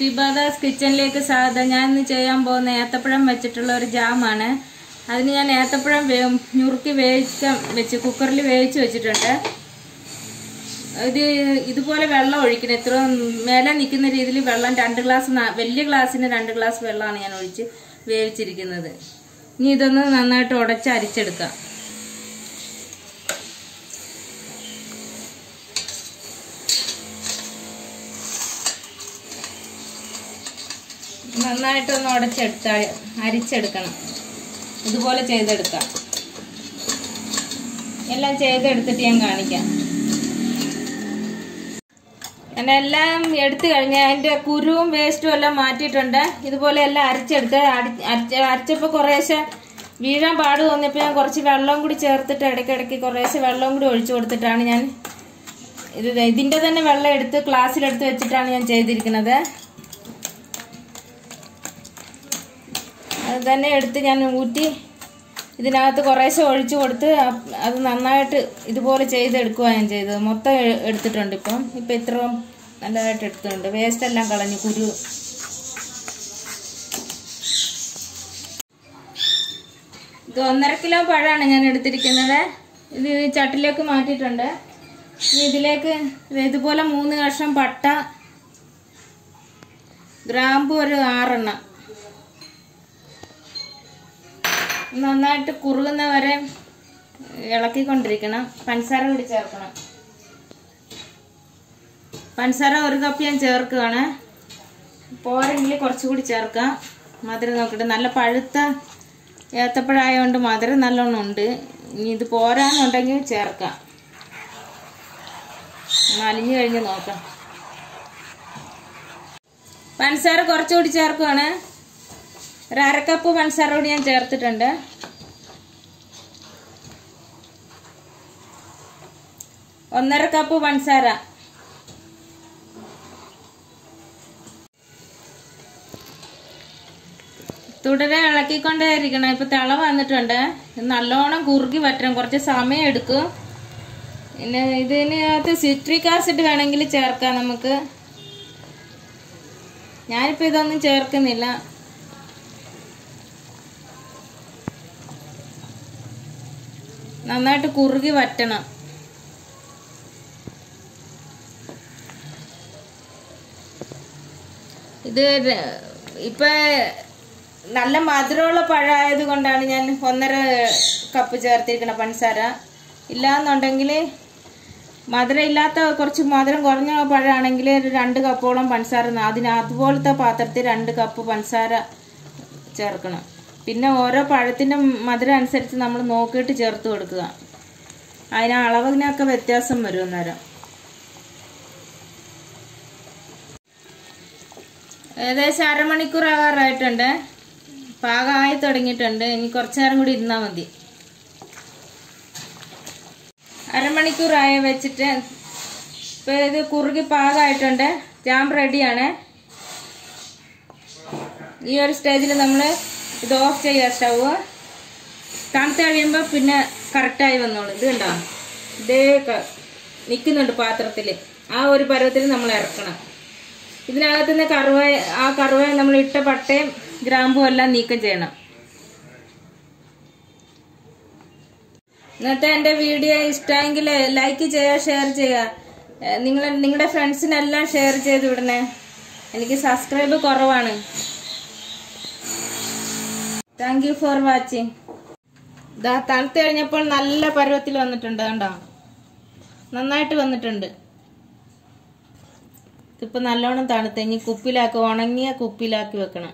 ഷിബാദാസ് കിച്ചണിലേക്ക് സാധാ ഞാൻ ഇന്ന് ചെയ്യാൻ പോകുന്ന ഏത്തപ്പഴം വെച്ചിട്ടുള്ള ഒരു ജാമാണ്. അതിന് ഞാൻ ഏത്തപ്പഴം ഞുറുക്കി വേവിക്കാൻ വെച്ച് കുക്കറിൽ വേവിച്ച് വെച്ചിട്ടുണ്ട്. ഇത് ഇതുപോലെ വെള്ളം ഒഴിക്കണം. ഇത്ര മേലെ നിൽക്കുന്ന രീതിയിൽ വെള്ളം രണ്ട് ഗ്ലാസ് വലിയ ഗ്ലാസ്സിന് രണ്ട് ഗ്ലാസ് വെള്ളമാണ് ഞാൻ ഒഴിച്ച് വേവിച്ചിരിക്കുന്നത്. ഇനി ഇതൊന്ന് നന്നായിട്ട് ഉടച്ച് അരിച്ചെടുക്കാം. നന്നായിട്ടൊന്ന് ഉടച്ചെടുത്ത അരിച്ചെടുക്കണം. ഇതുപോലെ ചെയ്തെടുക്കാം. എല്ലാം ചെയ്തെടുത്തിട്ട് ഞാൻ കാണിക്കാം. ഞാൻ എല്ലാം എടുത്തു കഴിഞ്ഞ് അതിന്റെ കുരുവും വേസ്റ്റും എല്ലാം മാറ്റിയിട്ടുണ്ട്. ഇതുപോലെ എല്ലാം അരച്ചെടുത്ത് അരച്ചപ്പോൾ അരച്ച- കുറേശ്ശെ വീഴാൻ പാട് തോന്നിയപ്പോൾ ഞാൻ കുറച്ച് വെള്ളം കൂടി ചേർത്തിട്ട് ഇടയ്ക്കിടയ്ക്ക് കുറേശ്ശെ വെള്ളം കൂടി ഒഴിച്ചു കൊടുത്തിട്ടാണ് ഞാൻ ഇത് ഇതിന്റെ തന്നെ വെള്ളം എടുത്ത് ഗ്ലാസ്സിലെടുത്ത് വെച്ചിട്ടാണ് ഞാൻ ചെയ്തിരിക്കുന്നത്. തന്നെ എടുത്ത് ഞാൻ ഊറ്റി ഇതിനകത്ത് കുറേശ്ശെ ഒഴിച്ചു കൊടുത്ത് അത് നന്നായിട്ട് ഇതുപോലെ ചെയ്തെടുക്കുകയാണ് ഞാൻ ചെയ്തത്. മൊത്തം എടുത്തിട്ടുണ്ട് ഇപ്പം. ഇപ്പം ഇത്രയും നല്ലതായിട്ട് എടുത്തിട്ടുണ്ട്. വേസ്റ്റ് എല്ലാം കളഞ്ഞു. കുരു. ഇത് ഒന്നര കിലോ പഴമാണ് ഞാൻ എടുത്തിരിക്കുന്നത്. ഇത് ചട്ടിലേക്ക് മാറ്റിയിട്ടുണ്ട്. ഇനി ഇതിലേക്ക് ഇതുപോലെ മൂന്ന് കഷ്ണം പട്ട ഗ്രാമ്പു ഒരു ആറെണ്ണം. നന്നായിട്ട് കുറുകുന്ന വരെ ഇളക്കിക്കൊണ്ടിരിക്കണം. പഞ്ചസാര കൂടി ചേർക്കണം. പഞ്ചസാര ഒരു കപ്പ് ഞാൻ ചേർക്കുകയാണ്. പോരെങ്കിൽ കുറച്ചുകൂടി ചേർക്കാം. മധുരം നോക്കട്ടെ. നല്ല പഴുത്ത ഏത്തപ്പഴായതുകൊണ്ട് മധുരം നല്ലോണം ഉണ്ട്. ഇനി ഇത് പോരാന്നുണ്ടെങ്കിൽ ചേർക്കാം. നലിഞ്ഞു കഴിഞ്ഞ് നോക്കാം. പഞ്ചസാര കുറച്ചുകൂടി ചേർക്കുവാണ് ഒരു അരക്കപ്പ് പഞ്ചസാര കൂടി ഞാൻ ചേർത്തിട്ടുണ്ട്. ഒന്നര കപ്പ് പഞ്ചസാര. തുടരെ ഇളക്കിക്കൊണ്ടേ ഇരിക്കണം. ഇപ്പൊ തിള വന്നിട്ടുണ്ട്. നല്ലോണം കുറുകി വറ്റണം. കുറച്ച് സമയം എടുക്കും. പിന്നെ ഇതിനകത്ത് സിട്രിക് ആസിഡ് വേണമെങ്കിൽ ചേർക്കാം നമുക്ക്. ഞാനിപ്പോ ഇതൊന്നും ചേർക്കുന്നില്ല. നന്നായിട്ട് കുറുകി വറ്റണം. ഇത് ഇപ്പൊ നല്ല മധുരമുള്ള പഴമായത് കൊണ്ടാണ് ഞാൻ ഒന്നര കപ്പ് ചേർത്തിരിക്കണ പഞ്ചസാര. ഇല്ലാന്നുണ്ടെങ്കിൽ മധുരം ഇല്ലാത്ത കുറച്ച് മധുരം കുറഞ്ഞ പഴമാണെങ്കിൽ രണ്ട് കപ്പോളം പഞ്ചസാര അതിന് അതുപോലത്തെ പാത്രത്തിൽ രണ്ട് കപ്പ് പഞ്ചസാര ചേർക്കണം. പിന്നെ ഓരോ പഴത്തിന്റെ മധുരം അനുസരിച്ച് നമ്മൾ നോക്കിയിട്ട് ചേർത്ത് കൊടുക്കുക. അതിന് അളവിനൊക്കെ വ്യത്യാസം വരും അന്നേരം. ഏകദേശം അരമണിക്കൂർ ആകാറായിട്ടുണ്ട്. പാകമായി തുടങ്ങിയിട്ടുണ്ട്. ഇനി കുറച്ചു നേരം കൂടി ഇരുന്നാൽ മതി. അരമണിക്കൂറായി വെച്ചിട്ട് ഇപ്പൊ ഇത് കുറുകി പാകമായിട്ടുണ്ട്. ജാം റെഡിയാണ്. ഈ ഒരു സ്റ്റേജിൽ നമ്മൾ ഇത് ഓഫ് ചെയ്യുക സ്റ്റവ് തണുത്ത് കഴിയുമ്പോൾ പിന്നെ കറക്റ്റായി വന്നോളൂ. ഇത് കണ്ടോ? ഇതേ നിൽക്കുന്നുണ്ട് പാത്രത്തിൽ ആ ഒരു പരുവത്തിൽ നമ്മൾ ഇറക്കണം. ഇതിനകത്ത് നിന്ന് കറുവ ആ കറുവ നമ്മൾ ഇട്ട പട്ടയും ഗ്രാമ്പും എല്ലാം നീക്കം ചെയ്യണം. ഇന്നത്തെ എന്റെ വീഡിയോ ഇഷ്ടമെങ്കിൽ ലൈക്ക് ചെയ്യുക ഷെയർ ചെയ്യുക. നിങ്ങൾ നിങ്ങളുടെ ഫ്രണ്ട്സിനെല്ലാം ഷെയർ ചെയ്ത് വിടണേ. എനിക്ക് സബ്സ്ക്രൈബ് കുറവാണ്. താങ്ക് യു ഫോർ വാച്ചിങ് ഇതാ തണുത്ത് കഴിഞ്ഞപ്പോൾ നല്ല പരുവത്തിൽ വന്നിട്ടുണ്ട് കണ്ടോ? നന്നായിട്ട് വന്നിട്ടുണ്ട്. ഇതിപ്പോൾ നല്ലോണം തണുത്ത് ഇനി കുപ്പിലാക്കി ഉണങ്ങിയ കുപ്പിലാക്കി വെക്കണം.